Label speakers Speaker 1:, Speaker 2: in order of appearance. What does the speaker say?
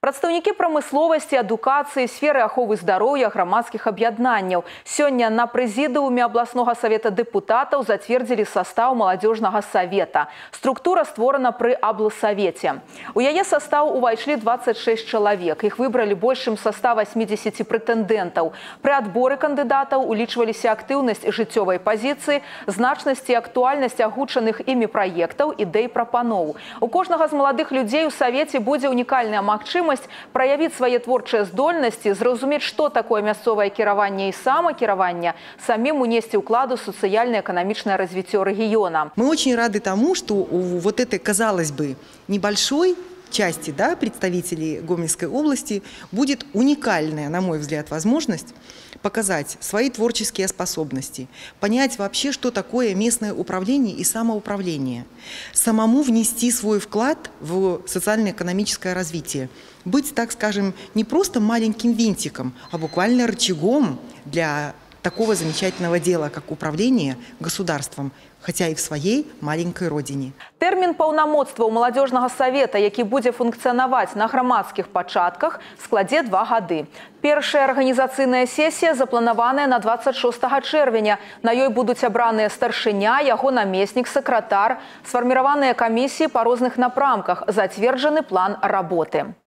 Speaker 1: Прадстаўнікі прамысловасці, адукацыі, сферы аховы здароўя, грамадскіх аб'яднанняў. Сёння на прэзідыуме абласнога савета дэпутатаў зацвердзілі састаў маладзёжнага савета. Структура створана пры аблсавеце. У яе састаў увайшлі 26 чалавек. Іх выбралі больш чым са 180 прэтэндэнтаў. Пры адборы кандыдатаў улічваліся актыўнасць жыццёвай пазіцыі, значнасць і актуальнасць агучаных імі праектаў, ідэй прапаноў. У кожнага з маладых людзей у савеце будзе унікальная магчымасць праявіць свае творчыя здольнасці, зразумець, што такое мясцовае кіраванне і самакіраванне, самім унесці ўкладу сацыяльна-эканамічнае развіццё рэгіёна.
Speaker 2: Мы очень рады тому, что у вот этой, казалось бы, небольшой части да, представителей Гомельской области будет уникальная, на мой взгляд, возможность показать свои творческие способности, понять вообще, что такое местное управление и самоуправление, самому внести свой вклад в социально-экономическое развитие, быть, так скажем, не просто маленьким винтиком, а буквально рычагом для такого замечательного дела, как управление государством, хотя и в своей маленькой родине.
Speaker 1: Тэрмін паўнамоцтва ў маладзёжнага савета, які будзе функцыянаваць на грамадскіх пачатках, складзе два гады. Першая арганізацыйная сесія запланаваная на 26 чэрвеня. На ёй будуць абраныя старшыня, яго намеснік, сакратар, сфарміраваныя камісіі па розных напрамках, зацверджаны план работы.